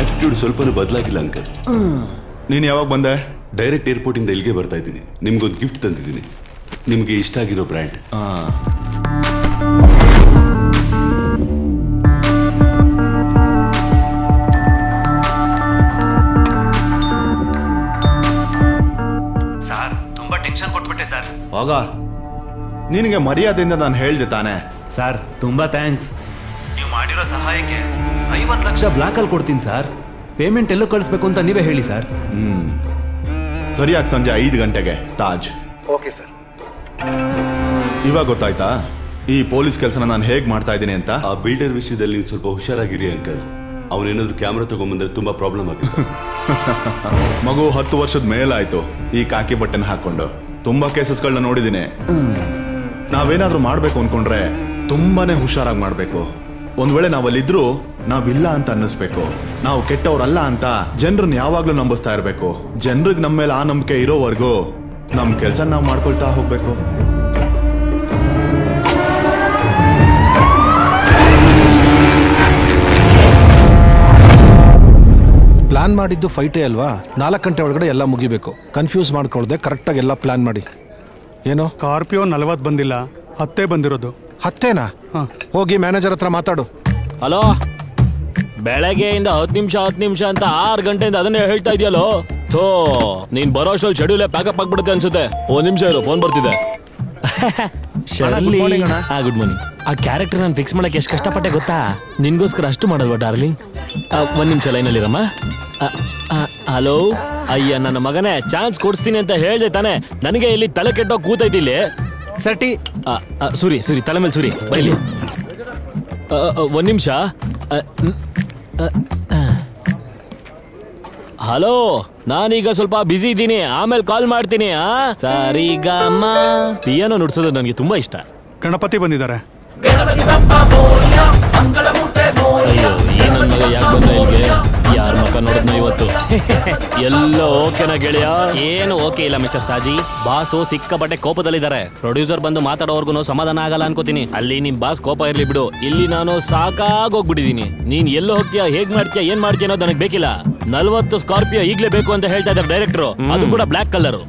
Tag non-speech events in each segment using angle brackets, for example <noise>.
Attitude ಸ್ವಲ್ಪನೂ ಬದಲಾಗಿಲ್ಲ uncle ನೀನು ಯಾವಾಗ ಬಂದೆ? ಡೈರೆಕ್ಟ್ ಏರ್ಪೋರ್ಟಿಂದ ಇಲ್ಲಿಗೆ ಬರ್ತಾ ಇದ್ದೀನಿ. ನಿಮ್ಗೊಂದು ಗಿಫ್ಟ್ ತಂದಿದ್ದೀನಿ. ನಿಮಗೆ ಇಷ್ಟ ಆಗಿರೋ ಬ್ರ್ಯಾಂಡ್ ಸರ್ ತುಂಬಾ ಟೆನ್ಷನ್ ಕೊಟ್ಬಿಟ್ಟೆ ಸರ್ ಹೋಗ ನಿನಗೆ ಮರ್ಯಾದೆಯಿಂದ ನಾನು ಹೇಳ್ದೆ ತಾನೆ. ಸರ್ ತುಂಬಾ ಥ್ಯಾಂಕ್ಸ್ ಮಾಡಿರೋ ಸಹಾಯಕ್ಕೆ ಐವತ್ತು ಲಕ್ಷ ಬ್ಲಾಕಲ್ಲಿ ಕೊಡ್ತೀನಿ ಸರ್. ಪೇಮೆಂಟ್ ಎಲ್ಲೋ ಕಳಿಸ್ಬೇಕು ಅಂತ ನೀವೇ ಹೇಳಿ ಸರ್. ಸರಿಯಾಗಿ ಸಂಜೆ ಐದು ಗಂಟೆಗೆ ತಾಜ್. Okay sir. ಇವಾಗ ಗೊತ್ತಾಯ್ತಾ? ಈ ಪೊಲೀಸ್ ಕೆಲಸನ ನಾನು ಹೇಗೆ ಮಾಡ್ತಾ ಇದ್ದೀನಿ ಅಂತ? ಆ ಬಿಲ್ಡರ್ ವಿಷಯದಲ್ಲಿ ಸ್ವಲ್ಪ ಹುಷಾರಾಗಿರಿ ಅಂಕಲ್. ಅವನೇನಾದ್ರೂ ಕ್ಯಾಮ್ರಾ ತಗೊಂಬಂದ್ರೆ ತುಂಬಾ ಪ್ರಾಬ್ಲಮ್ ಆಗುತ್ತೆ. <laughs> ಮಗು ಹತ್ತು ವರ್ಷದ ಮೇಲಾಯ್ತು. ಈ ಕಾಕಿ ಬಟ್ಟೆನ ಹಾಕೊಂಡು. ತುಂಬಾ ಕೇಸಸ್ಗಳನ್ನ ನೋಡಿದ್ದೀನಿ. ನಾವೇನಾದ್ರೂ ಮಾಡ್ಬೇಕು ಅನ್ಕೊಂಡ್ರೆ ತುಂಬಾನೇ ಹುಷಾರಾಗಿ ಮಾಡ್ಬೇಕು. ಒಂದ್ ವೇಳೆ ನಾವಲ್ಲಿದ್ರು ನಾವಿಲ್ಲ ಅಂತ ಅನ್ನಿಸ್ಬೇಕು. ನಾವು ಕೆಟ್ಟವ್ರಲ್ಲ ಅಂತ ಜನರನ್ನ ಯಾವಾಗ್ಲೂ ನಂಬಿಸ್ತಾ ಇರಬೇಕು. ಜನರಿಗೆ ನಮ್ಮ ಮೇಲೆ ಆ ನಂಬಿಕೆ ಇರೋವರೆಗೂ ನಮ್ ಕೆಲಸ ನಾವು ಮಾಡ್ಕೊಳ್ತಾ ಹೋಗ್ಬೇಕು. ಪ್ಲಾನ್ ಮಾಡಿದ್ದು ಫೈಟೇ ಅಲ್ವಾ? ನಾಲ್ಕು ಗಂಟೆ ಒಳಗಡೆ ಎಲ್ಲ ಮುಗಿಬೇಕು. ಕನ್ಫ್ಯೂಸ್ ಮಾಡ್ಕೊಳ್ದೆ ಕರೆಕ್ಟಾಗಿ ಎಲ್ಲ ಪ್ಲಾನ್ ಮಾಡಿ. ಏನೋ? ಸ್ಕಾರ್ಪಿಯೋ ನಲವತ್ತು ಬಂದಿಲ್ಲ ಹತ್ತೇ ಬಂದಿರೋದು. ಹತ್ತೇನಾ? ಹೋಗಿ ಮ್ಯಾನೇಜರ್ ಹತ್ರ ಮಾತಾಡು. ಹಲೋ? ಬೆಳಗ್ಗೆಯಿಂದ ಹತ್ತು ನಿಮಿಷ ಹತ್ತು ನಿಮಿಷ ಅಂತ ಆರು ಗಂಟೆಯಿಂದ ಅದನ್ನೇ ಹೇಳ್ತಾ ಇದೆಯಲ್ಲೋ? ಥೋ ನೀನ್ ಬರೋ ಅಷ್ಟ್ರಲ್ಲಿ ಶೆಡ್ಯೂಲೇ ಪ್ಯಾಕಪ್ ಆಗ್ಬಿಡುತ್ತೆ ಅನ್ಸುತ್ತೆ. ಒಂದ್ ನಿಮಿಷ ಇರು ಫೋನ್ ಬರ್ತಿದೆ. <laughs> ಆ ಗುಡ್ ಮಾರ್ನಿಂಗ್ ಆ ಕ್ಯಾರೆಕ್ಟರ್ ನಾನು ಫಿಕ್ಸ್ ಮಾಡಕ್ಕೆ ಎಷ್ಟು ಕಷ್ಟಪಟ್ಟೆ ಗೊತ್ತಾ? ನಿನ್ಗೋಸ್ಕರ ಅಷ್ಟು ಮಾಡಲ್ವಾ ಡಾರ್ಲಿಂಗ್ ಒಂದ್ ನಿಮಿಷ ಲೈನಲ್ಲಿರಮ್ಮ ಹಲೋ? ಅಯ್ಯ ನನ್ನ ಮಗನೇ ಚಾನ್ಸ್ ಕೊಡಿಸ್ತೀನಿ ಅಂತ ಹೇಳ್ದೆ ತಾನೆ. ನನಗೆ ಇಲ್ಲಿ ತಲೆ ಕೆಟ್ಟೋ ಕೂತೈತಿ ಇಲ್ಲಿ. ಸರ್ಟಿ ಸುರಿ ಸುರಿ ತಲೆ ಮೇಲೆ ಸುರಿ. ಬೈಲಿ. ಒಂದು ನಿಮಿಷ. ಹಲೋ ನಾನೀಗ ಸ್ವಲ್ಪ ಬ್ಯುಸಿ ಇದ್ದೀನಿ. ಆಮೇಲೆ ಕಾಲ್ ಮಾಡ್ತೀನಿ ಆ? ಸರಿಗಮ್ಮ ಪಿಯಾನೋ ನುಡ್ಸೋದು ನನಗೆ ತುಂಬಾ ಇಷ್ಟ. ಗಣಪತಿ ಬಂದಿದ್ದಾರೆ. <laughs> ಎಲ್ಲ ಓಕೆನಾ ಗೆಳೆಯ. ಏನು ಓಕೆ ಇಲ್ಲ ಮಿಸ್ಟರ್ ಸಾಜಿ. ಬಾಸು ಸಿಕ್ಕಾಪಟ್ಟೆ ಕೋಪದಲ್ಲಿದ್ದಾರೆ. ಪ್ರೊಡ್ಯೂಸರ್ ಬಂದು ಮಾತಾಡೋವರ್ಗು ಸಮಾಧಾನ ಆಗಲ್ಲ ಅನ್ಕೋತೀನಿ. ಅಲ್ಲಿ ನಿಮ್ ಬಾಸ್ ಕೋಪ ಇರ್ಲಿ ಬಿಡು. ಇಲ್ಲಿ ನಾನು ಸಾಕಾಗೋಗ್ಬಿಟ್ಟಿದೀನಿ ನೀನ್ ಎಲ್ಲ ಹೋಗ್ತೀಯಾ ಹೇಗ್ ಮಾಡ್ತೀಯಾ ಏನ್ ಮಾಡ್ತೀಯ ಅನ್ನೋದು ನನಗೆ ಬೇಕಿಲ್ಲ. ನಲ್ವತ್ತು ಸ್ಕಾರ್ಪಿಯೋ ಈಗ್ಲೇ ಬೇಕು ಅಂತ ಹೇಳ್ತಾ ಇದ್ದಾರೆ ಡೈರೆಕ್ಟರ್. ಅದು ಕೂಡ ಬ್ಲಾಕ್ ಕಲರ್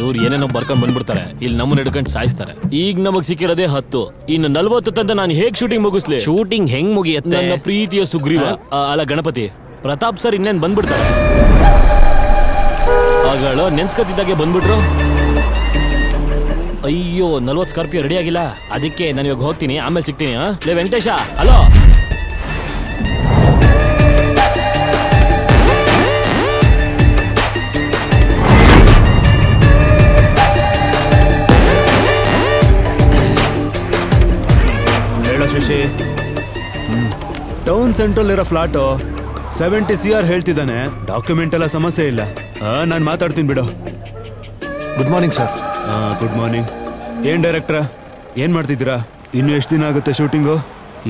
ಇವ್ರು ಏನೇನೋ ಬರ್ಕೊಂಡ್ ಬಂದ್ಬಿಡ್ತಾರೆ. ಇಲ್ಲಿ ನಮ್ಮನ್ನ ಹಿಡ್ಕೊಂಡು ಸಾಯಿಸ್ತಾರೆ. ಈಗ ನಮಗ್ ಸಿಕ್ಕಿರೋದೇ ಹತ್ತು. ಇನ್ನು ನಲ್ವತ್ತು ತಂದ ನಾನು ಹೇಗ್ ಶೂಟಿಂಗ್ ಮುಗಿಸ್ಲಿ? ಶೂಟಿಂಗ್ ಹೆಂಗ್ ಮುಗಿಯತ್ತೆ? ನನ್ನ ಪ್ರೀತಿಯ ಸುಗ್ರೀವ. ಅಲ್ಲ ಗಣಪತಿ ಪ್ರತಾಪ್ ಸರ್ ಇನ್ನೇನ್ ಬಂದ್ಬಿಡ್ತಾರೆ? ಆಗಳು ನೆನ್ಸ್ಕತ್ತಿದ್ದಾಗೆ ಬಂದ್ಬಿಟ್ರು? ಅಯ್ಯೋ ನಲ್ವತ್ ಸ್ಕಾರ್ಪಿಯೋ ರೆಡಿ ಆಗಿಲ್ಲ. ಅದಕ್ಕೆ ನಾನು ಇವಾಗ ಹೋಗ್ತೀನಿ, ಆಮೇಲೆ ಸಿಗ್ತೀನಿ? ಲೇ, ವೆಂಕಟೇಶ, ಹಲೋ? ಹೇಳೋ ಶಶಿ. ಟೌನ್ ಸೆಂಟ್ರಲ್ ಇರೋ ಫ್ಲಾಟು ಸೆವೆಂಟಿ ಸಿ ಆರ್ ಹೇಳ್ತಿದ್ದಾನೆ. ಡಾಕ್ಯುಮೆಂಟ್ ಎಲ್ಲ ಸಮಸ್ಯೆ ಇಲ್ಲ. ನಾನು ಮಾತಾಡ್ತೀನಿ ಬಿಡು. Good morning sir good morning ಏನ್ ಡೈರೆಕ್ಟ್ರ ಏನ್ ಮಾಡ್ತಿದ್ದೀರಾ? ಇನ್ನು ಎಷ್ಟು ದಿನ ಆಗುತ್ತೆ ಶೂಟಿಂಗು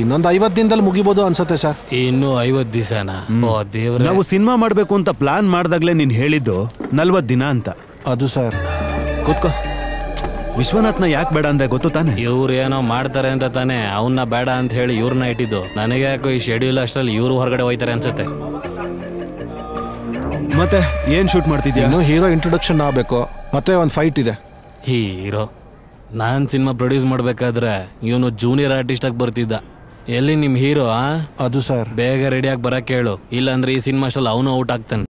ಇನ್ನೊಂದು ಐವತ್ತು ದಿನದಲ್ಲಿ ಮುಗಿಬೋದು ಅನ್ಸುತ್ತೆ ಸರ್ ಇನ್ನು ಐವತ್ತು ದಿವಸನ? ಓ ದೇವ್ರ. ನಾವು ಸಿನಿಮಾ ಮಾಡಬೇಕು ಅಂತ ಪ್ಲಾನ್ ಮಾಡಿದಾಗಲೇ ನೀನು ಹೇಳಿದ್ದು ನಲ್ವತ್ ದಿನ ಅಂತ. ಅದು ಸರ್ ಕೂತ್ಕೋ. ವಿಶ್ವನಾಥ್ನ ಯಾಕೆ ಬೇಡ ಅಂದೆ ಗೊತ್ತು ತಾನೆ? ಇವ್ರು ಏನೋ ಮಾಡ್ತಾರೆ ಅಂತ ತಾನೆ ಅವನ್ನ ಬೇಡ ಅಂತ ಹೇಳಿ ಇವ್ರನ್ನ ಇಟ್ಟಿದ್ದು. ನನಗೆ ಯಾಕೋ ಈ ಶೆಡ್ಯೂಲ್ ಅಷ್ಟರಲ್ಲಿ ಇವರು ಹೊರಗಡೆ ಹೋಯ್ತಾರೆ ಅನ್ಸುತ್ತೆ. ಮತ್ತೆ ಏನ್ ಶೂಟ್ ಮಾಡ್ತಿದ್ಯಾ? ಇನ್ನು ಹೀರೋ ಇಂಟ್ರೊಡಕ್ಷನ್ ಆಗಬೇಕು. ಮತ್ತೆ ಒಂದು ಫೈಟ್ ಇದೆ. ಹೀರೋ. ನಾನು ಸಿನಿಮಾ ಪ್ರೊಡ್ಯೂಸ್ ಮಾಡ್ಬೇಕಾದ್ರೆ ಇವನು ಜೂನಿಯರ್ ಆರ್ಟಿಸ್ಟ್ ಆಗಿ ಬರ್ತಿದ್ದ. ಎಲ್ಲಿ ನಿಮ್ಮ ಹೀರೋ ಆ? ಅದು ಸರ್ ಬೇಗ ರೆಡಿ ಆಗಿ ಬರಕ್ ಹೇಳು ಇಲ್ಲಾಂದ್ರೆ ಈ ಸಿನಿಮಾ ಅಷ್ಟಲ್ಲಿ ಅವನು ಔಟ್ ಆಗ್ತಾನೆ.